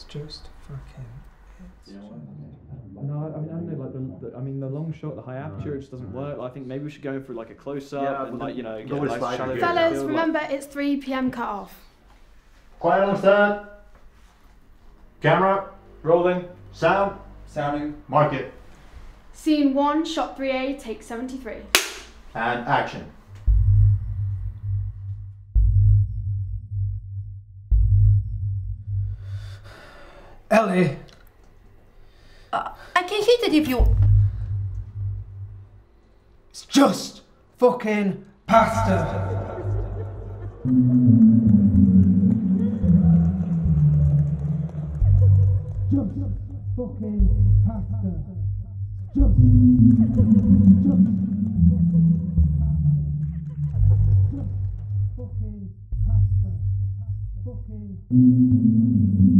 It's just fucking. It's No, I mean, I don't know, like the, the I mean, the long shot, the high aperture it just doesn't work. I think maybe we should go for like a close up Yeah, and like you know, you get a always nice shallow it. Fellas, field, like- remember it's 3 pm cut off. Quiet on set. Camera. Rolling. Sound. Sounding. Mark it. Scene 1, shot 3A, take 73. And action. Ellie. Uh, I can hit it if you. It's just fucking pasta. Just fucking pasta. Just, just, fucking pasta. Fucking.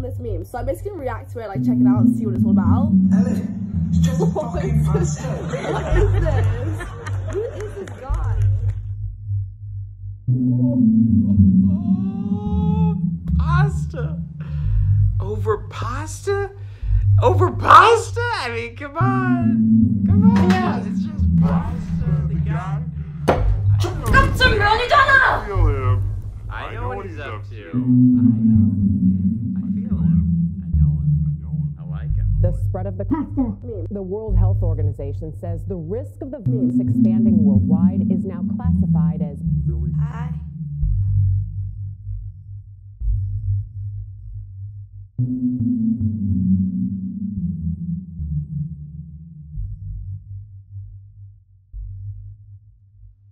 Been like spam this meme. So I'm basically gonna react to it, like check it out and see what it's all about. Ellie. It's just fucking pasta. What is this? Who is this guy? Pasta. Over pasta? Over pasta? I mean, come on. Come on. Yeah, It's just pasta. The guy. Come to Ronnie Donald! feel him. I know what he's up to. I know. Spread of the meme. The World Health Organization says the risk of the memes expanding worldwide is now classified as Hi.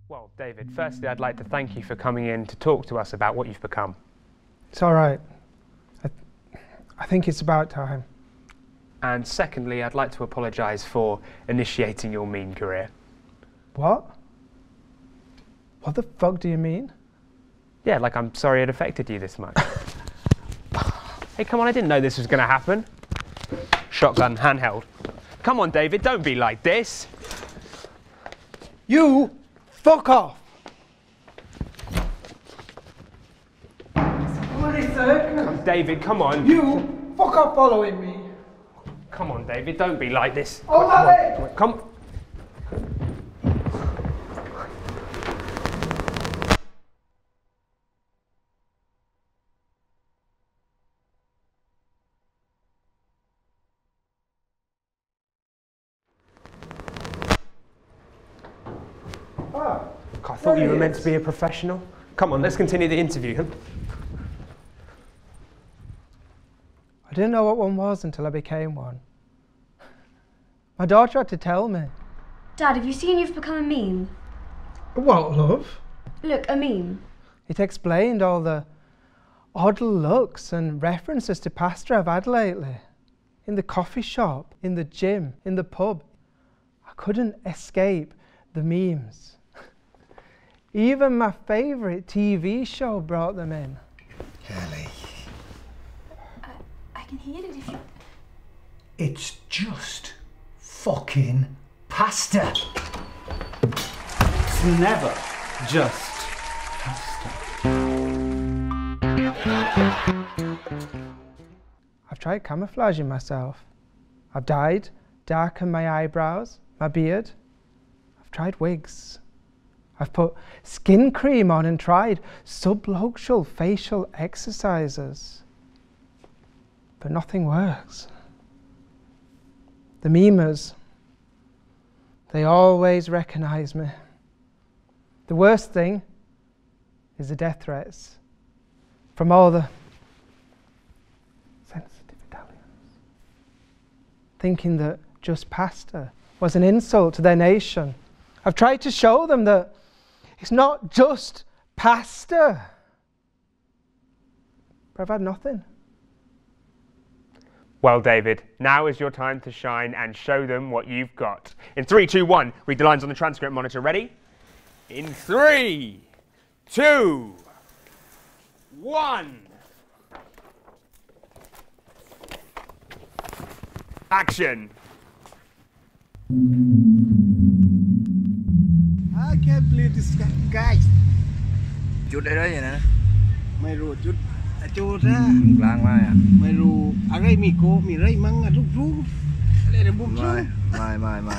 Well, David, firstly, I'd like to thank you for coming in to talk to us about what you've become. It's all right. I, I think it's about time. And secondly, I'd like to apologise for initiating your meme career. What? What the fuck do you mean? Yeah, like I'm sorry it affected you this much. hey, come on, I didn't know this was going to happen. Shotgun, handheld. Come on, David, don't be like this. You fuck off. Bloody third. David, come on. You fuck off following me. Come on, David, don't be like this. Oh, come, on, come on, come. Ah, I thought you were meant to be a professional. Come on, let's continue the interview. I didn't know what one was until I became one. My daughter had to tell me. Dad, have you seen you've become a meme? What, love? Look, a meme. It explained all the odd looks and references to pasta I've had lately. In the coffee shop, in the gym, in the pub. I couldn't escape the memes. Even my favourite TV show brought them in. Ellie, I can hear it if you. it's just fucking pasta. It's never just pasta. I've tried camouflaging myself. I've dyed, darkened my eyebrows, my beard. I've tried wigs. I've put skin cream on and tried sublocal facial exercises. But nothing works. The memers, they always recognize me. The worst thing is the death threats from all the sensitive Italians, thinking that just pasta was an insult to their nation. I've tried to show them that it's not just pasta. But I've had nothing. Well, David, now is your time to shine and show them what you've got. In three, two, one, read the lines on the transcript monitor. Ready? In three, two, one. Action. I can't believe this guy. Guys, จุดอะไรอย่างนั้น ไม่รู้จุด อะจูซะกลางมาอะไม่รู้อะไรมีโกมีอะไรมั่งอะทุกทุกอะไรเดี๋ยวบุ้มไม่ไม่ไม่ไม่